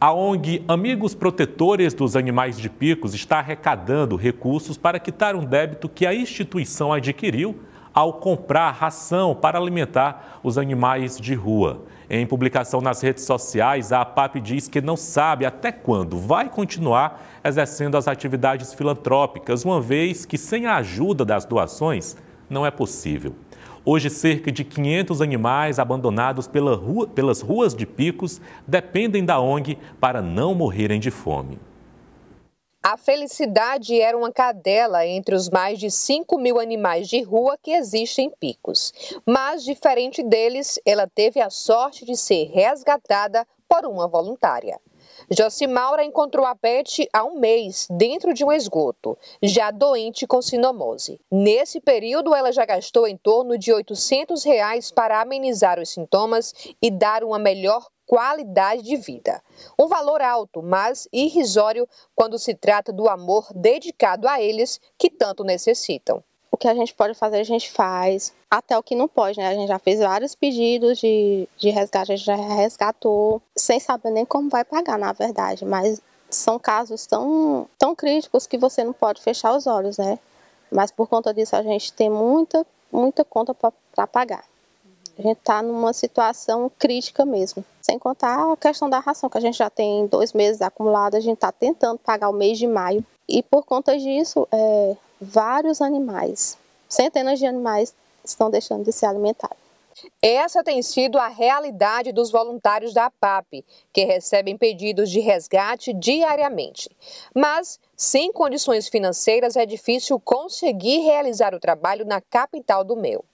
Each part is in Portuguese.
A ONG Amigos Protetores dos Animais de Picos está arrecadando recursos para quitar um débito que a instituição adquiriu ao comprar ração para alimentar os animais de rua. Em publicação nas redes sociais, a APAP diz que não sabe até quando vai continuar exercendo as atividades filantrópicas, uma vez que sem a ajuda das doações não é possível. Hoje, cerca de 500 animais abandonados pela rua, pelas ruas de Picos dependem da ONG para não morrerem de fome. A felicidade era uma cadela entre os mais de 5 mil animais de rua que existem em Picos. Mas, diferente deles, ela teve a sorte de ser resgatada por uma voluntária. Josimaura encontrou a Pet há um mês dentro de um esgoto, já doente com sinomose. Nesse período, ela já gastou em torno de 800 reais para amenizar os sintomas e dar uma melhor qualidade de vida. Um valor alto, mas irrisório quando se trata do amor dedicado a eles que tanto necessitam o que a gente pode fazer, a gente faz. Até o que não pode, né? A gente já fez vários pedidos de, de resgate, a gente já resgatou, sem saber nem como vai pagar, na verdade. Mas são casos tão, tão críticos que você não pode fechar os olhos, né? Mas por conta disso, a gente tem muita, muita conta para pagar. A gente está numa situação crítica mesmo. Sem contar a questão da ração, que a gente já tem dois meses acumulado, a gente está tentando pagar o mês de maio. E por conta disso, é, vários animais, centenas de animais estão deixando de ser alimentados. Essa tem sido a realidade dos voluntários da APAP, que recebem pedidos de resgate diariamente. Mas, sem condições financeiras, é difícil conseguir realizar o trabalho na capital do meu.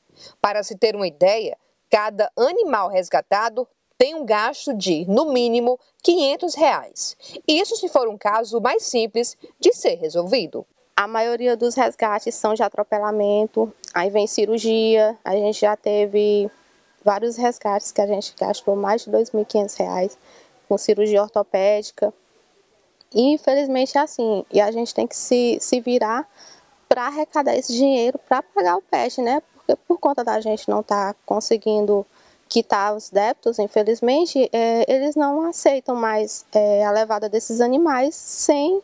Para se ter uma ideia, cada animal resgatado tem um gasto de, no mínimo, 500 reais. Isso se for um caso mais simples de ser resolvido. A maioria dos resgates são de atropelamento, aí vem cirurgia, a gente já teve vários resgates que a gente gastou mais de R$ 2.500 com cirurgia ortopédica. E infelizmente é assim, e a gente tem que se, se virar para arrecadar esse dinheiro para pagar o pet, né? Porque por conta da gente não estar tá conseguindo quitar os débitos, infelizmente, é, eles não aceitam mais é, a levada desses animais sem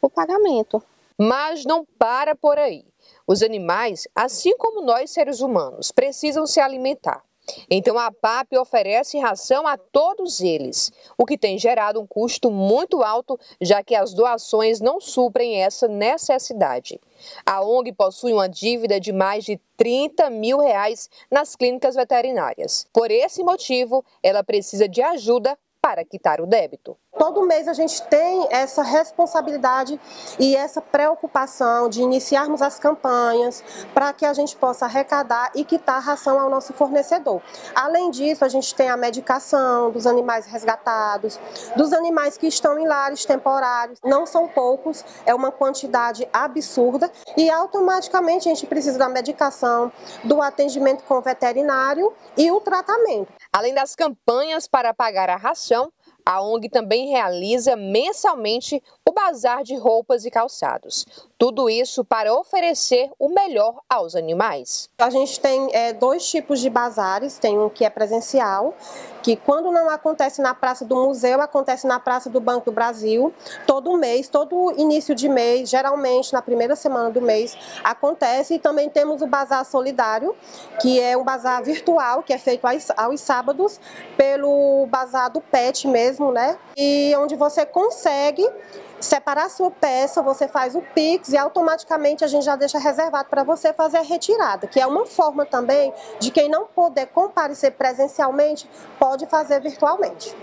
o pagamento. Mas não para por aí. Os animais, assim como nós seres humanos, precisam se alimentar. Então a PAP oferece ração a todos eles, o que tem gerado um custo muito alto, já que as doações não suprem essa necessidade. A ONG possui uma dívida de mais de 30 mil reais nas clínicas veterinárias. Por esse motivo, ela precisa de ajuda para quitar o débito. Todo mês a gente tem essa responsabilidade e essa preocupação de iniciarmos as campanhas para que a gente possa arrecadar e quitar ração ao nosso fornecedor. Além disso, a gente tem a medicação dos animais resgatados, dos animais que estão em lares temporários. Não são poucos, é uma quantidade absurda e automaticamente a gente precisa da medicação, do atendimento com o veterinário e o tratamento. Além das campanhas para pagar a ração, a ONG também realiza mensalmente o bazar de roupas e calçados. Tudo isso para oferecer o melhor aos animais. A gente tem é, dois tipos de bazares, tem um que é presencial, que quando não acontece na Praça do Museu, acontece na Praça do Banco do Brasil, todo mês, todo início de mês, geralmente na primeira semana do mês, acontece. E também temos o Bazar Solidário, que é um bazar virtual, que é feito aos, aos sábados, pelo Bazar do PET mesmo, né? E onde você consegue separar sua peça, você faz o Pix e automaticamente a gente já deixa reservado para você fazer a retirada, que é uma forma também de quem não puder comparecer presencialmente, pode fazer virtualmente.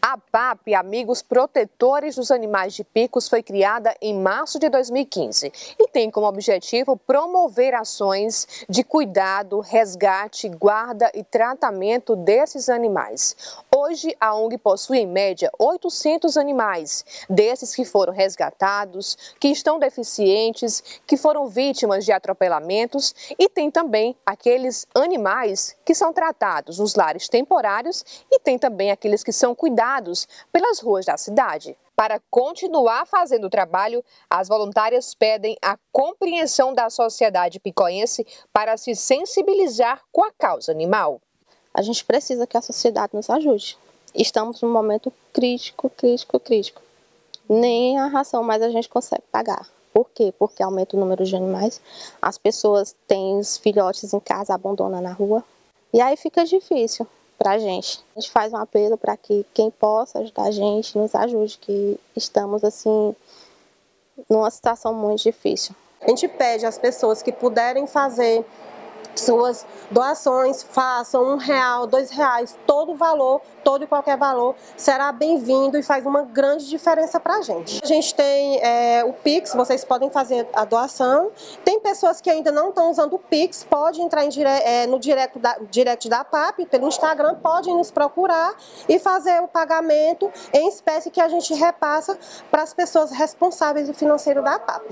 A PAP, Amigos Protetores dos Animais de Picos, foi criada em março de 2015 e tem como objetivo promover ações de cuidado, resgate, guarda e tratamento desses animais. Hoje, a ONG possui em média 800 animais, desses que foram resgatados, que estão deficientes, que foram vítimas de atropelamentos e tem também aqueles animais que são tratados nos lares temporários e tem também aqueles que são cuidados pelas ruas da cidade. Para continuar fazendo o trabalho, as voluntárias pedem a compreensão da sociedade picoense para se sensibilizar com a causa animal. A gente precisa que a sociedade nos ajude. estamos num momento crítico, crítico, crítico. Nem a ração mais a gente consegue pagar. Por quê? Porque aumenta o número de animais, as pessoas têm os filhotes em casa, abandonam na rua, e aí fica difícil para a gente. A gente faz um apelo para que quem possa ajudar a gente nos ajude, que estamos assim numa situação muito difícil. A gente pede às pessoas que puderem fazer suas doações, façam um real, dois reais, todo valor, todo e qualquer valor será bem-vindo e faz uma grande diferença para a gente. A gente tem é, o Pix, vocês podem fazer a doação. Tem pessoas que ainda não estão usando o Pix, pode entrar dire, é, no direct da, direct da PAP, pelo Instagram, podem nos procurar e fazer o pagamento em espécie que a gente repassa para as pessoas responsáveis do financeiro da PAP.